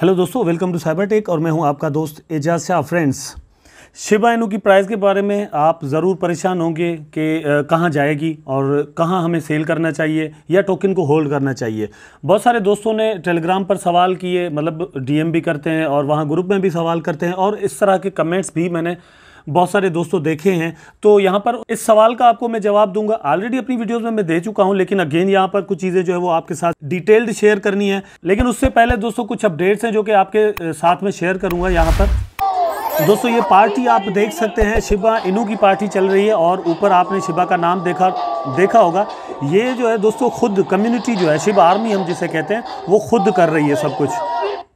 Hello दोस्तों welcome to cyber tech और मैं हूँ आपका दोस्त Ejaz Shah friends Shiba Inu की प्राइस के बारे में आप ज़रूर परेशान होंगे कि कहाँ जाएगी और कहाँ हमें सेल करना चाहिए या टोकन को होल्ड करना चाहिए। बहुत सारे दोस्तों ने टेलीग्राम पर सवाल किए मतलब डीएम भी करते हैं और वहाँ ग्रुप में भी सवाल करते हैं और इस तरह के कमेंट्स भी मैंने बहुत सारे दोस्तों देखे हैं। तो यहाँ पर इस सवाल का आपको मैं जवाब दूँगा। ऑलरेडी अपनी वीडियोस में मैं दे चुका हूँ, लेकिन अगेन यहाँ पर कुछ चीज़ें जो है वो आपके साथ डिटेल्ड शेयर करनी है। लेकिन उससे पहले दोस्तों कुछ अपडेट्स हैं जो कि आपके साथ में शेयर करूँगा यहाँ पर। दोस्तों ये पार्टी आप देख सकते हैं, शिबा इनू की पार्टी चल रही है और ऊपर आपने शिबा का नाम देखा देखा होगा। ये जो है दोस्तों खुद कम्युनिटी जो है, शिबा आर्मी हम जिसे कहते हैं, वो खुद कर रही है सब कुछ।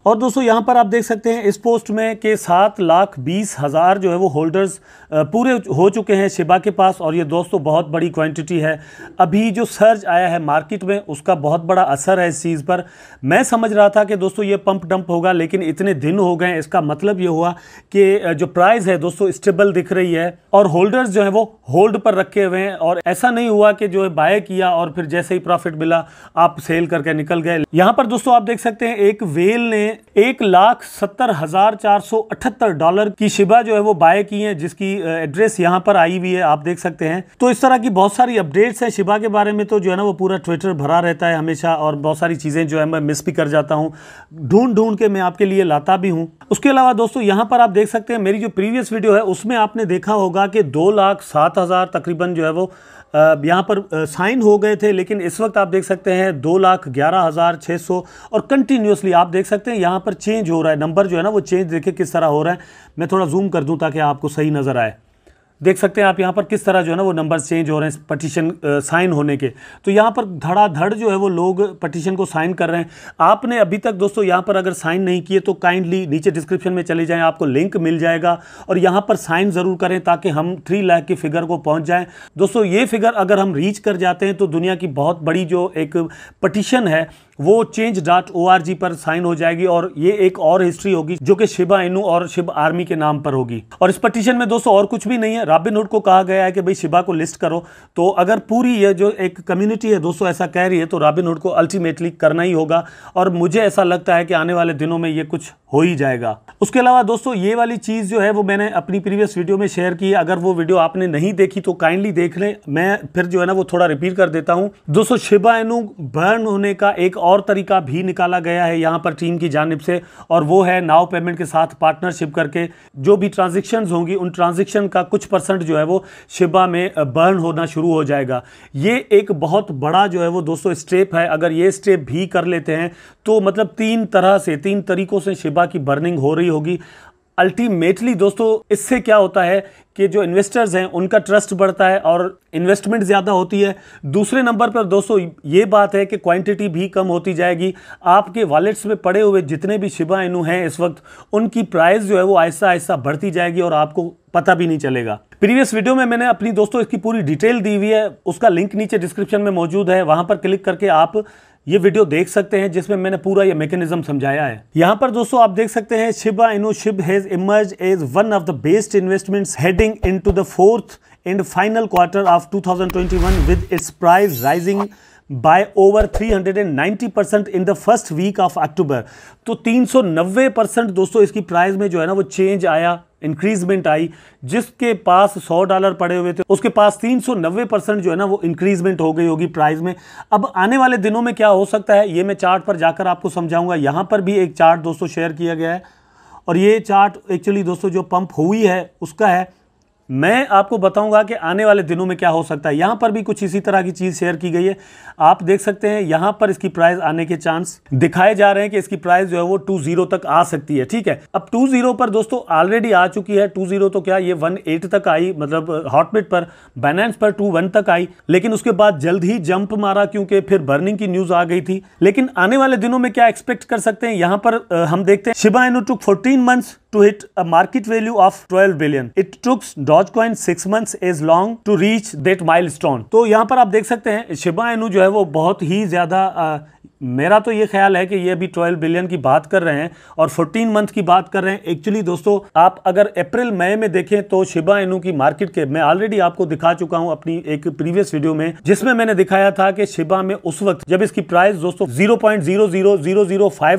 और दोस्तों, यहाँ पर आप देख सकते हैं, इस पोस्ट में कि सात लाख बीस हज़ार जो है वो होल्डर्स पूरे हो चुके हैं शिबा के पास और ये दोस्तों बहुत बड़ी क्वांटिटी है। अभी जो सर्ज आया है मार्केट में, उसका बहुत बड़ा असर है इस चीज़ पर। मैं समझ रहा था कि दोस्तों ये पंप डंप होगा, लेकिन इतने दिन हो गए इसका मतलब ये हुआ कि जो प्राइस है दोस्तों, स्टेबल दिख रही है और होल्डर्स जो है वो होल्ड पर रखे हुए हैं और ऐसा नहीं हुआ कि जो है बाय किया और फिर जैसे ही प्रॉफिट मिला, आप सेल करके निकल गए। यहाँ पर दोस्तों आप देख सकते हैं, एक वेल ने एक लाख सत्तर हज़ार चार सौ अठहत्तर डॉलर की शिबा जो है वो बाय की है, जिसकी एड्रेस यहाँ पर आई हुई है, आप देख सकते हैं। तो इस तरह की बहुत सारी अपडेट्स हैं शिबा के बारे में तो जो है ना वो पूरा ट्विटर भरा रहता है हमेशा, और बहुत सारी चीज़ें जो है मैं मिस भी कर जाता हूँ। ढूंढ ढूंढ के मैं आपके लिए लाता भी हूँ। उसके अलावा दोस्तों, यहाँ पर आप देख सकते हैं, मेरी जो प्रीवियस वीडियो है, उसमें आपने देखा होगा कि दो लाख सात हज़ार तकरीबन जो है वो यहाँ पर साइन हो गए थे, लेकिन इस वक्त आप देख सकते हैं दो लाख ग्यारह हज़ार छः सौ और कंटिन्यूसली आप देख सकते हैं यहाँ पर चेंज हो रहा है। नंबर जो है ना, वो चेंज देखे किस तरह हो रहा है। मैं थोड़ा जूम कर दूँ ताकि आपको सही नज़र आए। देख सकते हैं आप यहाँ पर किस तरह जो है ना वो नंबर चेंज हो रहे हैं पटिशन साइन होने के। तो यहाँ पर धड़ाधड़ जो है वो लोग पटिशन को साइन कर रहे हैं। आपने अभी तक दोस्तों यहाँ पर अगर साइन नहीं किए तो काइंडली नीचे डिस्क्रिप्शन में चले जाएँ, आपको लिंक मिल जाएगा और यहाँ पर साइन ज़रूर करें ताकि हम थ्री लाख की फिगर को पहुँच जाएँ। दोस्तों ये फिगर अगर हम रीच कर जाते हैं तो दुनिया की बहुत बड़ी जो एक पटिशन है वो change dot O R G पर साइन हो जाएगी और ये एक और हिस्ट्री होगी जो कि शिबा इनू और शिब आर्मी के नाम पर होगी। और इस पटिशन में दोस्तों और कुछ भी नहीं है। रॉबिनहुड को कहा गया है कि भाई शिबा को लिस्ट करो। तो अगर पूरी ये जो एक कम्युनिटी है दोस्तों ऐसा कह रही है तो रॉबिनहुड को अल्टीमेटली करना ही होगा। और मुझे ऐसा लगता है कि आने वाले दिनों में ये कुछ हो ही जाएगा। उसके अलावा दोस्तों ये वाली चीज़ जो है, वो मैंने अपनी प्रीवियस वीडियो में शेयर की अगर वो वीडियो आपने नहीं देखी तो काइंडली देख लें। मैं फिर जो है ना, वो थोड़ा रिपीट कर देता हूँ। दोस्तों, शिबा इनू बर्न होने का एक और तरीका भी निकाला गया है यहाँ पर टीम की जानब से, और वो है नाव पेमेंट के साथ पार्टनरशिप करके जो भी ट्रांजेक्शन होंगी, उन ट्रांजेक्शन का कुछ परसेंट जो है वो शिबा में बर्न होना शुरू हो जाएगा। ये एक बहुत बड़ा जो है वो दोस्तों स्टेप है। अगर ये स्टेप भी कर लेते हैं तो मतलब तीन तरह से, तीन तरीकों से शिबा की बर्निंग हो रही होगी। अल्टीमेटली दोस्तों, इससे क्या होता है कि जो इन्वेस्टर्स हैं, उनका ट्रस्ट बढ़ता है और इन्वेस्टमेंट ज़्यादा होती है। दूसरे नंबर पर, दोस्तों, ये बात है कि क्वांटिटी भी कम होती जाएगी। आपके वॉलेट्स में पड़े हुए जितने भी शिबा इनू हैं इस वक्त, उनकी प्राइस जो है वो आहिस्ता आहिस्ता बढ़ती जाएगी और आपको पता भी नहीं चलेगा। प्रीवियस वीडियो में मैंने अपनी दोस्तों, इसकी पूरी डिटेल दी हुई है। उसका लिंक नीचे डिस्क्रिप्शन में मौजूद है। वहाँ पर क्लिक करके आप ये वीडियो देख सकते हैं जिसमें मैंने पूरा ये मैकेनिज्म समझाया है। यहाँ पर दोस्तों आप देख सकते हैं Shiba Inu SHIB has emerged as one of the best investments heading into the fourth and final quarter of 2021 with its price rising by over 390 percent in the first week of October तो 390 percent दोस्तों, इसकी price में जो है ना, वो change आया increment आई, जिसके पास 100 डॉलर पड़े हुए थे, उसके पास 390 परसेंट जो है ना, वो इंक्रीजमेंट हो गई होगी प्राइस में। अब आने वाले दिनों में क्या हो सकता है, ये मैं चार्ट पर जाकर आपको समझाऊँगा। यहाँ पर भी एक चार्ट दोस्तों शेयर किया गया है। और ये चार्ट एक्चुअली दोस्तों, जो पंप हुई है, उसका है मैं आपको बताऊँगा कि आने वाले दिनों में क्या हो सकता है। यहाँ पर भी कुछ इसी तरह की चीज़ शेयर की गई है। आप देख सकते हैं, यहाँ पर इसकी प्राइस आने के चांस दिखाए जा रहे हैं कि इसकी प्राइस जो है वो टू ज़ीरो तक आ सकती है, ठीक है? अब टू ज़ीरो पर दोस्तों ऑलरेडी आ चुकी है। टू ज़ीरो तो क्या, ये वन एट तक आई मतलब हॉटमिट पर बाइनेंस पर टू वन तक आई। लेकिन उसके बाद जल्द ही जंप मारा क्योंकि फिर बर्निंग की न्यूज़ आ गई थी। लेकिन आने वाले दिनों में क्या एक्सपेक्ट कर सकते हैं? यहाँ पर हम देखते हैं Shiba Inu took fourteen months to hit a market value of 12 billion. It took Dogecoin six months as long to reach that milestone. तो यहाँ पर आप देख सकते हैं शिबा एनू जो है वो बहुत ही ज़्यादा मेरा तो ये ख्याल है कि ये अभी 12 बिलियन की बात कर रहे हैं और 14 मंथ की बात कर रहे हैं। एक्चुअली दोस्तों, आप अगर अप्रैल, मई में देखें तो शिबा इनू की मार्केट के, मैं ऑलरेडी आपको दिखा चुका हूँ अपनी एक प्रीवियस वीडियो में, जिसमें मैंने दिखाया था कि शिबा में उस वक्त जब इसकी प्राइस दोस्तों ज़ीरो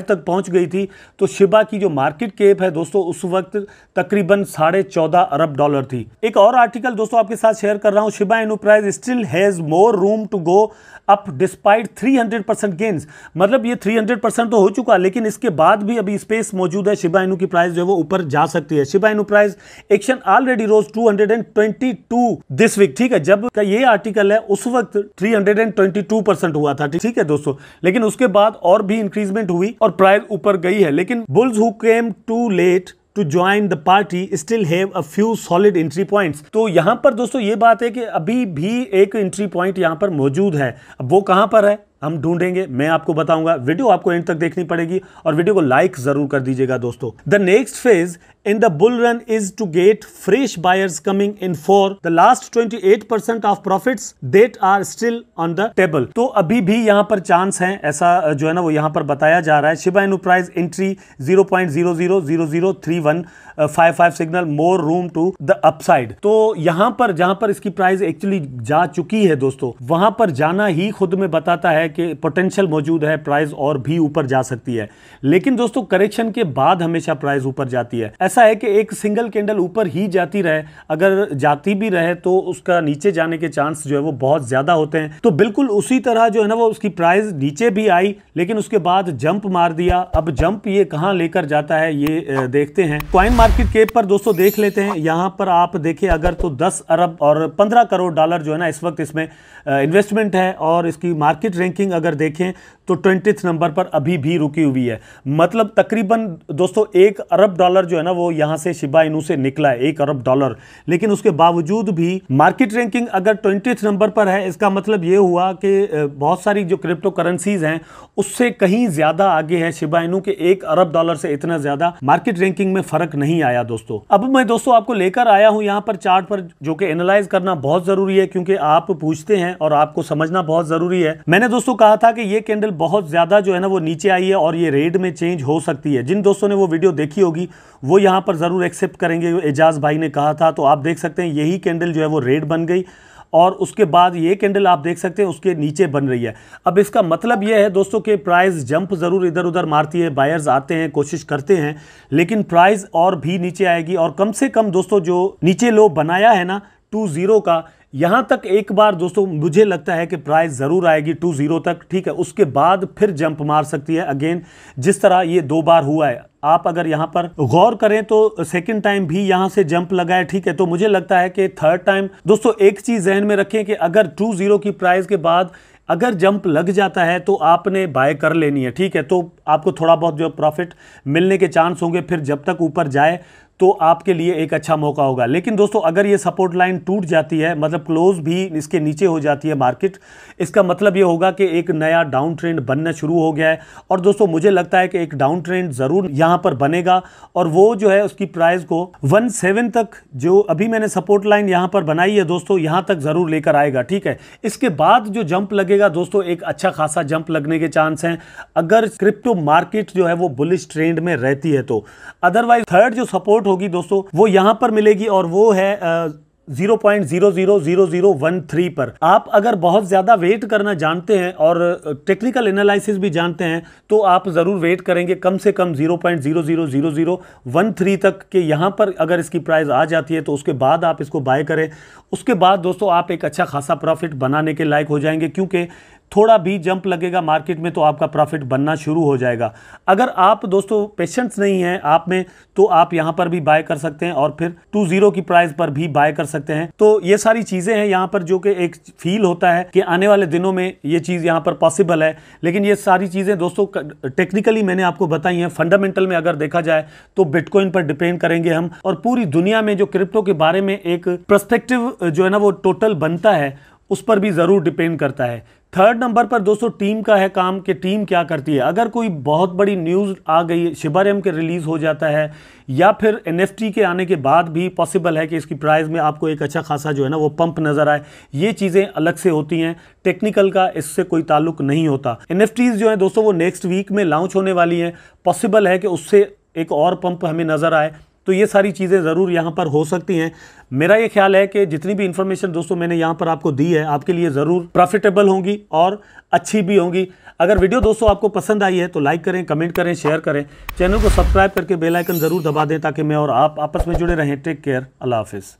तक पहुँच गई थी तो शिबा की जो मार्केट केप है, दोस्तों, उस वक्त तकरीबन साढ़े अरब डॉलर थी। एक और आर्टिकल दोस्तों, आपके साथ शेयर कर रहा हूँ। Shiba Inu price still has more room to go up despite 300 percent gains मतलब ये 300 परसेंट तो हो चुका, लेकिन इसके बाद भी अभी स्पेस मौजूद है। शिबा इनू की प्राइस जो है वो ऊपर जा सकती है। Shiba Inu price action already rose 222 this week ठीक है? जब का ये आर्टिकल है, उस वक्त 322 परसेंट हुआ था, ठीक है दोस्तों? लेकिन उसके बाद और भी इंक्रीजमेंट हुई और प्राइस ऊपर गई है। लेकिन bulls who came too late to join the party still have a few solid entry points तो यहाँ पर दोस्तों ये बात है कि अभी भी एक एंट्री पॉइंट यहाँ पर मौजूद है। अब वो कहाँ पर है? हम ढूंढेंगे, मैं आपको बताऊँगा। वीडियो आपको एंड तक देखनी पड़ेगी और वीडियो को लाइक ज़रूर कर दीजिएगा दोस्तों। The next phase in the bull run is to get fresh buyers coming in for the last 28% of profits that are still on the table. तो अभी भी यहाँ पर चांस है, ऐसा जो है ना, वो यहाँ पर बताया जा रहा है। Shiba Inu price entry 0.000031 five five signal more room to the upside तो यहाँ पर, जहाँ पर इसकी प्राइस एक्चुअली जा चुकी है दोस्तों, वहाँ पर जाना ही खुद में बताता है कि पोटेंशियल मौजूद है प्राइस और भी ऊपर जा सकती है। लेकिन दोस्तों करेक्शन के बाद हमेशा प्राइस ऊपर जाती है। ऐसा है कि एक सिंगल कैंडल ऊपर ही जाती रहे। अगर जाती भी रहे तो उसका नीचे जाने के चांस जो है वो बहुत ज़्यादा होते हैं। तो बिल्कुल उसी तरह जो है ना, वो उसकी प्राइस नीचे भी आई, लेकिन उसके बाद जंप मार दिया। अब जंप ये कहाँ लेकर जाता है, ये देखते हैं। क्वाइन मार्केट केप पर दोस्तों देख लेते हैं। यहाँ पर आप देखें, अगर तो 10 अरब और 15 करोड़ डॉलर जो है ना, इस वक्त इसमें इन्वेस्टमेंट है और इसकी मार्केट रैंकिंग अगर देखें तो ट्वेंटी नंबर पर अभी भी रुकी हुई है। मतलब तकरीबन, दोस्तों, एक अरब डॉलर जो है ना, वो यहाँ से शिबा इनू से निकला है, एक अरब डॉलर। लेकिन उसके बावजूद भी मार्केट रैंकिंग अगर ट्वेंटी नंबर पर है, इसका मतलब ये हुआ कि बहुत सारी जो क्रिप्टो करेंसीज हैं, उससे कहीं ज़्यादा आगे है शिबा इनू के। एक अरब डॉलर से इतना ज़्यादा मार्केट रैंकिंग में फ़र्क नहीं आया, दोस्तों। अब मैं, दोस्तों, आपको लेकर आया हूँ यहाँ पर चार्ट पर, जो कि एनालाइज करना बहुत ज़रूरी है, क्योंकि आप पूछते हैं और आपको समझना बहुत ज़रूरी है। मैंने, दोस्तों कहा था कि ये कैंडल बहुत ज़्यादा जो है ना, वो नीचे आई है और ये रेड में चेंज हो सकती है। जिन दोस्तों ने वो वीडियो देखी होगी, वो यहाँ पर ज़रूर एक्सेप्ट करेंगे एजाज भाई ने कहा था। तो आप देख सकते हैं, यही कैंडल जो है वो रेड बन गई और उसके बाद ये कैंडल आप देख सकते हैं, उसके नीचे बन रही है। अब इसका मतलब यह है दोस्तों कि प्राइस जंप ज़रूर इधर उधर मारती है, बायर्स आते हैं, कोशिश करते हैं, लेकिन प्राइस और भी नीचे आएगी और कम से कम दोस्तों, जो नीचे लो बनाया है ना टू ज़ीरो का, यहाँ तक एक बार दोस्तों मुझे लगता है कि प्राइस ज़रूर आएगी टू ज़ीरो तक, ठीक है, उसके बाद फिर जंप मार सकती है। अगेन जिस तरह ये दो बार हुआ है, आप अगर यहाँ पर गौर करें तो सेकंड टाइम भी यहाँ से जंप लगाए, ठीक है तो मुझे लगता है कि थर्ड टाइम दोस्तों एक चीज़ जहन में रखें कि अगर टू ज़ीरो की प्राइस के बाद अगर जंप लग जाता है तो आपने बाय कर लेनी है, ठीक है तो आपको थोड़ा बहुत जो प्रॉफिट मिलने के चांस होंगे, फिर जब तक ऊपर जाए तो आपके लिए एक अच्छा मौका होगा। लेकिन दोस्तों, अगर ये सपोर्ट लाइन टूट जाती है मतलब क्लोज भी इसके नीचे हो जाती है मार्केट इसका मतलब ये होगा कि एक नया डाउन ट्रेंड बनना शुरू हो गया है। और दोस्तों, मुझे लगता है कि एक डाउन ट्रेंड ज़रूर यहाँ पर बनेगा और वो जो है उसकी प्राइस को वन सेवन तक जो अभी मैंने सपोर्ट लाइन यहाँ पर बनाई है दोस्तों, यहाँ तक ज़रूर लेकर आएगा, ठीक है? इसके बाद जो जंप लगेगा दोस्तों, एक अच्छा खासा जंप लगने के चांस हैं। अगर क्रिप्टो मार्केट जो है वो बुलिश ट्रेंड में रहती है तो। अदरवाइज़ थर्ड जो सपोर्ट सपोर्ट होगी दोस्तों, वो यहाँ पर मिलेगी और वो है वन थ्री पर। आप अगर बहुत ज़्यादा वेट करना जानते हैं और टेक्निकल एनालिसिस भी जानते हैं तो आप ज़रूर वेट करेंगे। कम से कम zero point zero zero zero zero one three तक के यहाँ पर अगर इसकी प्राइस आ जाती है तो उसके बाद आप इसको बाय करें। उसके बाद दोस्तों, आप एक अच्छा खासा प्रॉफिट बनाने के लायक हो जाएँगे, क्योंकि थोड़ा भी जंप लगेगा मार्केट में तो आपका प्रॉफिट बनना शुरू हो जाएगा। अगर आप दोस्तों पेशेंस नहीं हैं आप में तो आप यहाँ पर भी बाय कर सकते हैं और फिर टू ज़ीरो की प्राइस पर भी बाय कर सकते हैं। तो ये सारी चीज़ें हैं यहाँ पर जो कि एक फील होता है कि आने वाले दिनों में ये चीज़ यहाँ पर पॉसिबल है। लेकिन ये सारी चीज़ें दोस्तों टेक्निकली मैंने आपको बताई हैं। फंडामेंटल में अगर देखा जाए तो बिटकॉइन पर डिपेंड करेंगे हम और पूरी दुनिया में जो क्रिप्टो के बारे में एक प्रस्पेक्टिव जो है ना वो टोटल बनता है, उस पर भी ज़रूर डिपेंड करता है। थर्ड नंबर पर दोस्तों टीम का है काम कि टीम क्या करती है? अगर कोई बहुत बड़ी न्यूज़ आ गई शिबर शिबारेम के रिलीज़ हो जाता है, या फिर एनएफटी के आने के बाद भी पॉसिबल है कि इसकी प्राइस में आपको एक अच्छा खासा जो है ना, वो पंप नज़र आए, ये चीज़ें अलग से होती हैं। टेक्निकल का इससे कोई ताल्लुक नहीं होता। एन जो है दोस्तों, वो नेक्स्ट वीक में लॉन्च होने वाली हैं। पॉसिबल है कि उससे एक और पंप हमें नज़र आए। तो ये सारी चीज़ें ज़रूर यहाँ पर हो सकती हैं। मेरा ये ख्याल है कि जितनी भी इन्फॉर्मेशन दोस्तों मैंने यहाँ पर आपको दी है, आपके लिए ज़रूर प्रॉफिटेबल होंगी और अच्छी भी होंगी। अगर वीडियो दोस्तों आपको पसंद आई है तो लाइक करें कमेंट करें शेयर करें। चैनल को सब्सक्राइब करके बेलाइकन ज़रूर दबा दें ताकि मैं और आप आपस में जुड़े रहें। टेक केयर अल्लाह हाफिज़।